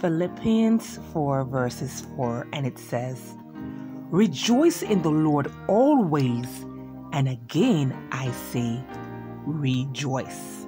Philippians 4, verses 4, and it says, Rejoice in the Lord always, and again I say, rejoice.